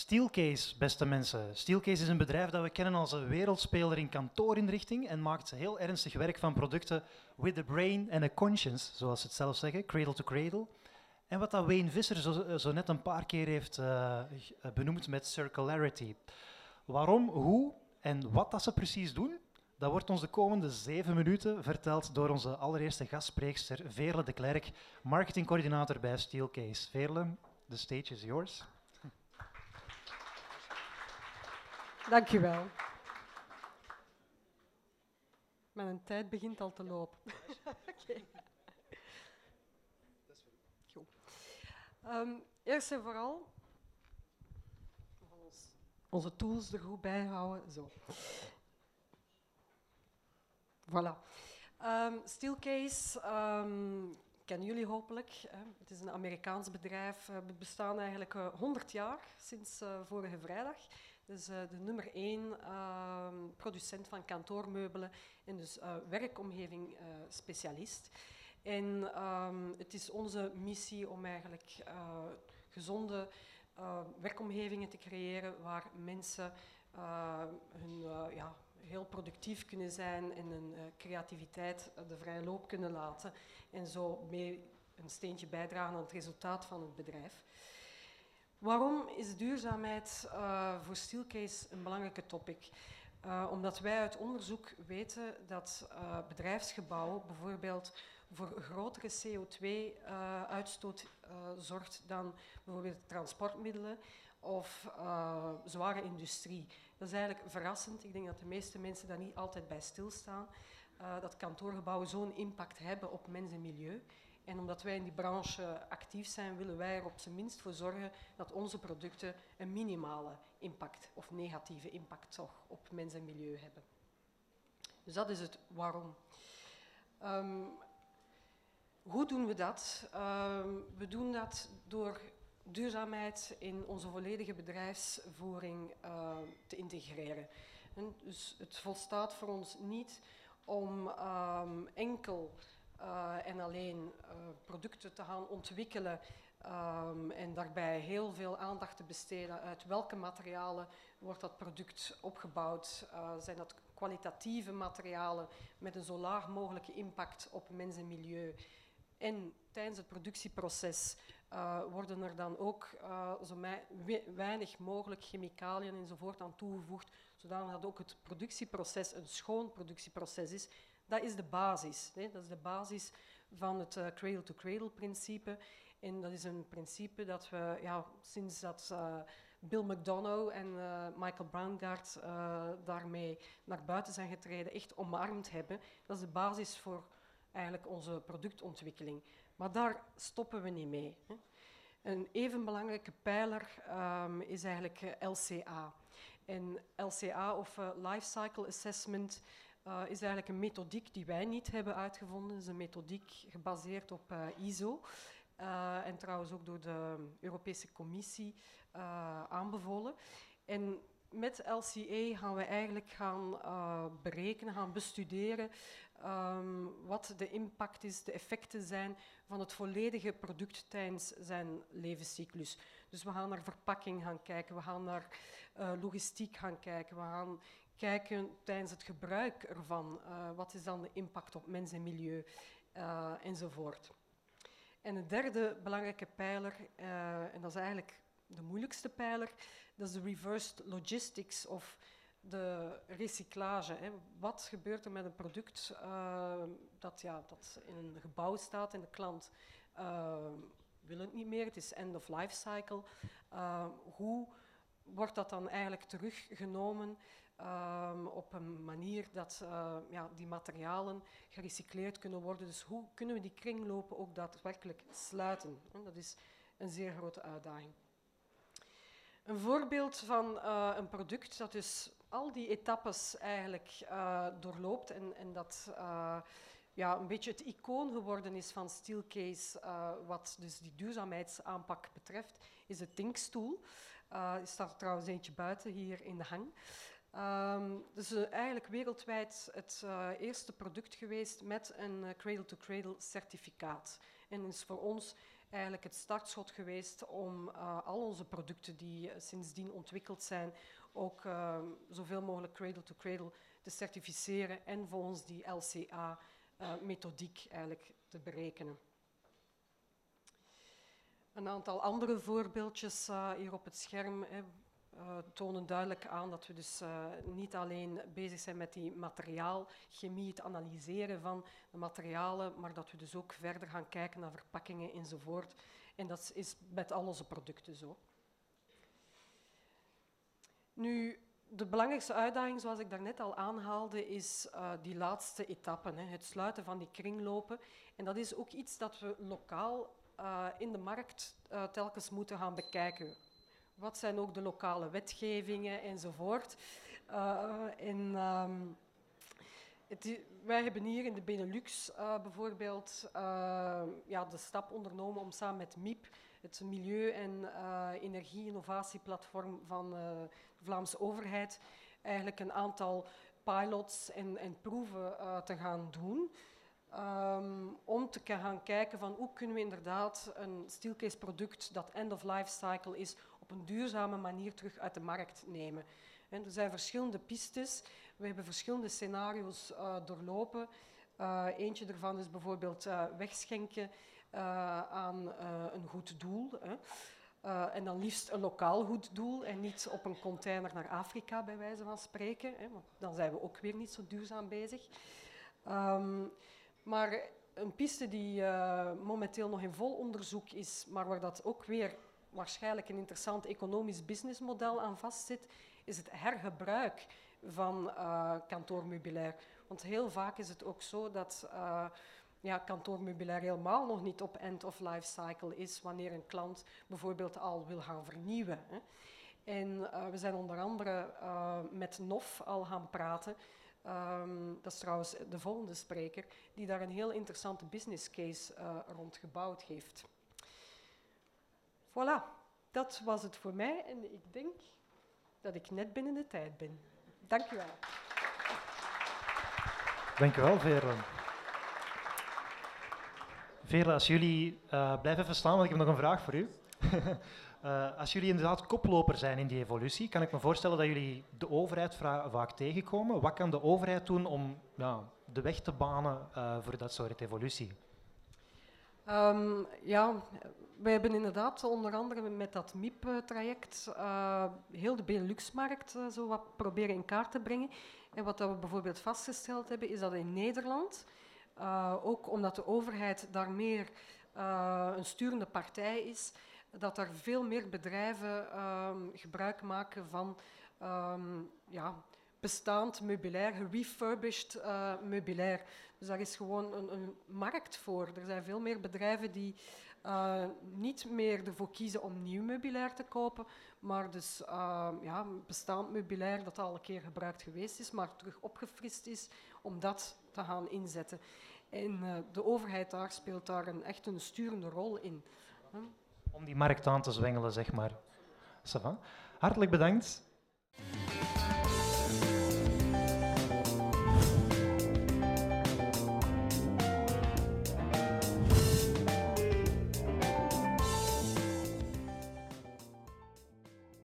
Steelcase, beste mensen. Steelcase is een bedrijf dat we kennen als een wereldspeler in kantoorinrichting en maakt heel ernstig werk van producten with a brain and a conscience, zoals ze het zelf zeggen, cradle to cradle. En wat dat Wayne Visser zo, zo net een paar keer heeft uh, benoemd met circularity. Waarom, hoe en wat dat ze precies doen, dat wordt ons de komende zeven minuten verteld door onze allereerste gastspreekster Veerle de Klerk, marketingcoördinator bij Steelcase. Veerle, the stage is yours. Dank u wel. Mijn tijd begint al te lopen. okay. Goed. Um, eerst en vooral onze tools er goed bij houden. Zo. Voilà. Um, Steelcase um, kennen jullie hopelijk. Hè. Het is een Amerikaans bedrijf. We bestaan eigenlijk uh, 100 jaar, sinds uh, vorige vrijdag. Dus uh, de nummer één producent van kantoormeubelen en dus werkomgeving specialist. En um, het is onze missie om eigenlijk gezonde werkomgevingen te creëren waar mensen hun ja, heel productief kunnen zijn en hun uh, creativiteit de vrije loop kunnen laten en zo mee een steentje bijdragen aan het resultaat van het bedrijf. Waarom is duurzaamheid uh, voor Steelcase een belangrijke topic? Uh, omdat wij uit onderzoek weten dat bedrijfsgebouwen bijvoorbeeld voor grotere CO2-uitstoot zorgt dan bijvoorbeeld transportmiddelen of zware industrie. Dat is eigenlijk verrassend. Ik denk dat de meeste mensen daar niet altijd bij stilstaan. Dat kantoorgebouwen zo'n impact hebben op mens en milieu. En omdat wij in die branche actief zijn, willen wij er op zijn minst voor zorgen dat onze producten een minimale impact of negatieve impact toch op mens en milieu hebben. Dus dat is het waarom. Um, hoe doen we dat? Um, we doen dat door duurzaamheid in onze volledige bedrijfsvoering uh, te integreren. En dus het volstaat voor ons niet om um, enkel en alleen uh, producten te gaan ontwikkelen um, en daarbij heel veel aandacht te besteden uit welke materialen wordt dat product opgebouwd. zijn dat kwalitatieve materialen met een zo laag mogelijke impact op mens en milieu. En tijdens het productieproces worden er dan ook zo weinig mogelijk chemicaliën enzovoort aan toegevoegd, zodat ook het productieproces een schoon productieproces is. Dat is de basis. Hè. Dat is de basis van het uh, cradle-to-cradle-principe. En dat is een principe dat we ja, sinds dat Bill McDonough en Michael Braungart daarmee naar buiten zijn getreden, echt omarmd hebben. Dat is de basis voor eigenlijk onze productontwikkeling. Maar daar stoppen we niet mee. Hè. Een even belangrijke pijler um, is eigenlijk LCA. En LCA of Life Cycle Assessment uh, is eigenlijk een methodiek die wij niet hebben uitgevonden. Het is een methodiek gebaseerd op ISO. en trouwens ook door de Europese Commissie aanbevolen. En met LCA gaan we eigenlijk gaan berekenen, gaan bestuderen um, wat de impact is, de effecten zijn van het volledige product tijdens zijn levenscyclus. Dus we gaan naar verpakking gaan kijken, we gaan naar logistiek gaan kijken, we gaan kijken tijdens het gebruik ervan, uh, wat is dan de impact op mens en milieu enzovoort. En de derde belangrijke pijler, en dat is eigenlijk de moeilijkste pijler, dat is de reversed logistics of de recyclage. Hè. Wat gebeurt er met een product dat, ja, dat in een gebouw staat en de klant wil het niet meer, het is end of life cycle. Hoe wordt dat dan eigenlijk teruggenomen um, op een manier dat ja, die materialen gerecycleerd kunnen worden? Dus hoe kunnen we die kringlopen ook daadwerkelijk sluiten? Dat is een zeer grote uitdaging. Een voorbeeld van uh, een product dat dus al die etappes eigenlijk uh, doorloopt en, en dat uh, ja, een beetje het icoon geworden is van Steelcase, wat dus die duurzaamheidsaanpak betreft, is de Tinkstoel. er staat trouwens eentje buiten hier in de hang. Um, dus uh, eigenlijk wereldwijd het uh, eerste product geweest met een cradle-to-cradle -cradle certificaat. En is voor ons eigenlijk het startschot geweest om al onze producten die sindsdien ontwikkeld zijn, ook uh, zoveel mogelijk cradle-to-cradle -cradle te certificeren en volgens die LCA-methodiek eigenlijk te berekenen. Een aantal andere voorbeeldjes hier op het scherm uh, tonen duidelijk aan dat we dus uh, niet alleen bezig zijn met die materiaalchemie, het analyseren van de materialen, maar dat we dus ook verder gaan kijken naar verpakkingen enzovoort. En dat is met al onze producten zo. Nu, de belangrijkste uitdaging, zoals ik daarnet al aanhaalde, is uh, die laatste etappe, hè, het sluiten van die kringlopen. En dat is ook iets dat we lokaal in de markt telkens moeten gaan bekijken. Wat zijn ook de lokale wetgevingen enzovoort. en, um, het, wij hebben hier in de Benelux bijvoorbeeld ja, de stap ondernomen om samen met MIP het Milieu- en Energie-innovatieplatform van de Vlaamse overheid eigenlijk een aantal pilots en, en proeven te gaan doen. Um, om te gaan kijken van hoe kunnen we inderdaad een steelcase product dat end-of-life cycle is op een duurzame manier terug uit de markt nemen. En er zijn verschillende pistes. We hebben verschillende scenario's uh, doorlopen. Uh, eentje daarvan is bijvoorbeeld uh, wegschenken aan een goed doel. Hè. En dan liefst een lokaal goed doel en niet op een container naar Afrika, bij wijze van spreken. Hè, want dan zijn we ook weer niet zo duurzaam bezig. Um, maar een piste die momenteel nog in vol onderzoek is, maar waar dat ook weer waarschijnlijk een interessant economisch businessmodel aan vastzit, is het hergebruik van uh. Want heel vaak is het ook zo dat uh, ja, helemaal nog niet op end-of-life cycle is wanneer een klant bijvoorbeeld al wil gaan vernieuwen. Hè. En uh, we zijn onder andere met NOF al gaan praten. Um, dat is trouwens de volgende spreker, die daar een heel interessante business case rond gebouwd heeft. Voilà, dat was het voor mij en ik denk dat ik net binnen de tijd ben. Dank u wel. Dank u wel, Veerle. Veerle, als jullie uh, blijven even staan, want ik heb nog een vraag voor u. uh, als jullie inderdaad koploper zijn in die evolutie, kan ik me voorstellen dat jullie de overheid vaak tegenkomen. Wat kan de overheid doen om de weg te banen uh, voor dat soort evolutie? Um, ja, wij hebben inderdaad onder andere met dat MIP-traject uh, heel de Benelux-markt zo wat proberen in kaart te brengen. En wat we bijvoorbeeld vastgesteld hebben, is dat in Nederland uh, ook omdat de overheid daar meer een sturende partij is, dat er veel meer bedrijven um, gebruik maken van um, ja, bestaand meubilair, gerefurbished uh, meubilair. Dus daar is gewoon een, een, markt voor. Er zijn veel meer bedrijven die uh, niet meer ervoor kiezen om nieuw meubilair te kopen, maar dus uh, ja, bestaand meubilair dat al een keer gebruikt geweest is, maar terug opgefrist is, om dat te gaan inzetten. En uh, de overheid daar speelt daar een, echt een sturende rol in. Om die markt aan te zwengelen, zeg maar. Hartelijk bedankt.